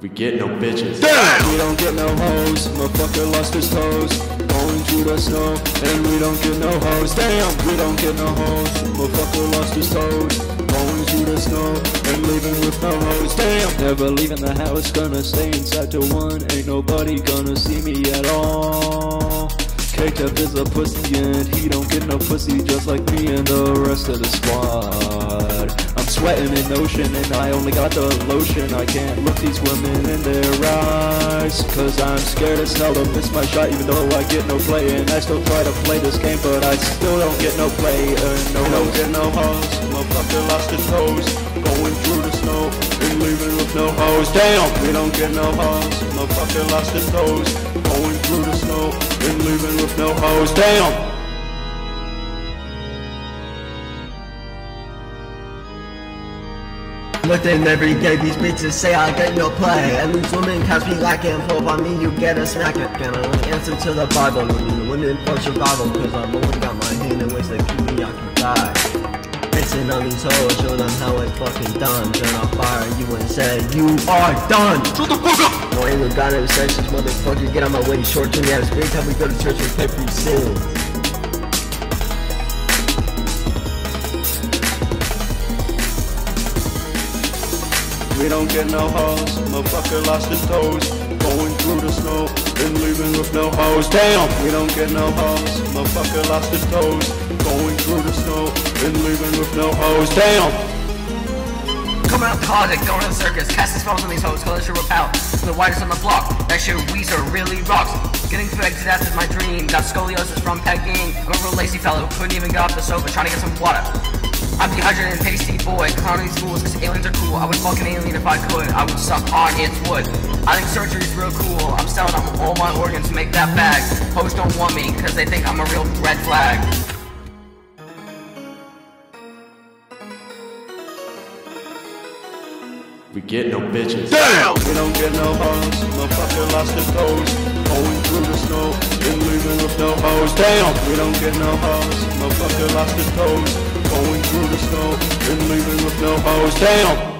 We get no bitches. Damn! We don't get no hoes, motherfucker lost his toes. Going through the snow, and we don't get no hoes. Damn! We don't get no hoes, motherfucker lost his toes. Going through the snow, and leaving with no hoes. Damn! Never leaving the house, gonna stay inside till one. Ain't nobody gonna see me at all. Ketep is a pussy and he don't get no pussy just like me and the rest of the squad. Sweating in ocean and I only got the lotion. I can't look these women in their eyes. Cause I'm scared as hell to miss my shot even though I get no play. And I still try to play this game but I still don't get no play. Uh, no, no, get no hoes. Motherfucker lost his toes. Going through the snow and leaving with no hoes. Damn, we don't get no hoes. Motherfucker lost his toes. Going through the snow and leaving with no hoes. Damn. Looking every day, these bitches say I get no play. And these women catch me lacking, pull on me, you get a smack it. Can I answer to the Bible? I mean, women for survival, cause I've only got my hand in ways that keep me occupied. Fixing on these hoes, show them how it's fucking done. Turn off fire, you and say, you are done! Shut the fuck up! No, I ain't no sense, motherfucker, get on my way, short yeah, it's great time we go to church and pay pretty soon. We don't get no hoes, motherfucker lost his toes. Going through the snow and leaving with no hoes. Damn! We don't get no hoes, motherfucker lost his toes. Going through the snow and leaving with no hoes. Damn! Coming out the closet, going the circus, casting spells on these hoes, colors to repel. The whitest on the block, that shit Weezer really rocks. Getting to exit that's my dream. Got scoliosis from pegging. I'm a real lazy fellow couldn't even get off the sofa trying to get some water. I'm dehydrated and tasty boy, clowning schools cause aliens are cool. I would fuck an alien if I could, I would suck on its wood. I think surgery's real cool, I'm selling off all my organs to make that bag. Hoes don't want me cause they think I'm a real red flag. We get no bitches. Damn! We don't get no hoes, motherfucker lost his toes. Going through the snow and leaving with no hoes. Damn! We don't get no hoes, motherfucker lost his toes. Going through the snow